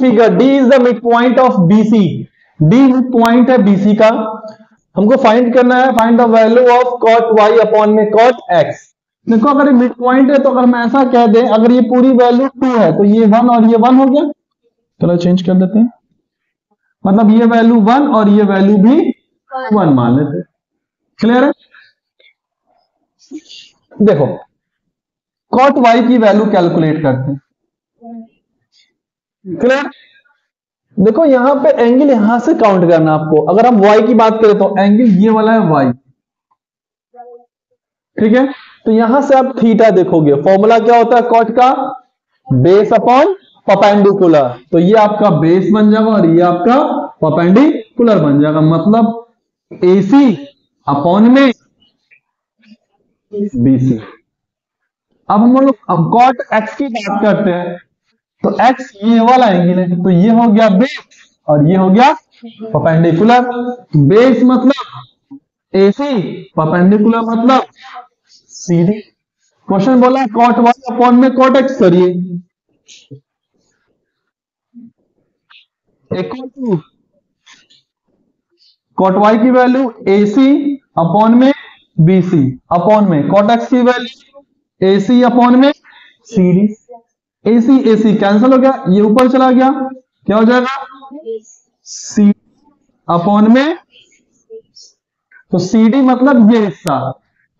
Figure D is the mid point of BC D mid point है BC का. हमको find करना है find the value of cot y upon में cot x देखो, अगर मिड पॉइंट है तो अगर हम ऐसा कह दें, अगर ये पूरी वैल्यू टू है तो ये वन और ये वन हो गया. चलो चेंज कर देते हैं. मतलब ये वैल्यू वन और ये वैल्यू भी वन मान लेते क्लियर है? देखो कॉट वाई की वैल्यू कैलकुलेट करते हैं. क्लियर देखो, यहाँ पे एंगल यहाँ से काउंट करना आपको। अगर हम वाई की बात करें तो एंगल ये वाला है वाई ठीक है? तो यहाँ से आप थीटा देखोगे। फॉर्मूला क्या होता है कॉट का? बेस अपॉन पपेंडिकुलर तो ये आपका बेस बन जाएगा और ये आपका पपेंडिकुलर बन जाएगा। मतलब एसी अपॉन में बीसी अब हम लोग अब कॉट एक्स की बात करते हैं। तो एक्स ये वाला एंगल है तो ये हो गया बेस और ये हो गया पपेंडिकुलर बेस मतलब एसी पपेंडिकुलर मतलब सीधी क्वेश्चन बोला कॉट वाई अपॉन में कॉट एक्स करिए. कॉट वाई की वैल्यू एसी अपॉन में बीसी अपॉन में कॉट एक्स की वैल्यू एसी अपॉन में सीडी एसी एसी कैंसिल हो गया, ये ऊपर चला गया, क्या हो जाएगा? सी अपॉन में तो सी डी मतलब ये हिस्सा,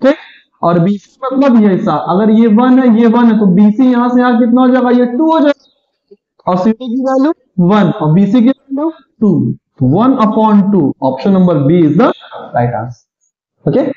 ठीक? और बीसी मतलब ये हिस्सा, अगर ये वन है, ये वन है तो बीसी यहाँ से यहाँ कितना हो जाएगा? ये टू हो जाएगा। और सीडी की वैल्यू वन और बीसी की value two one upon two option number B is the right answer okay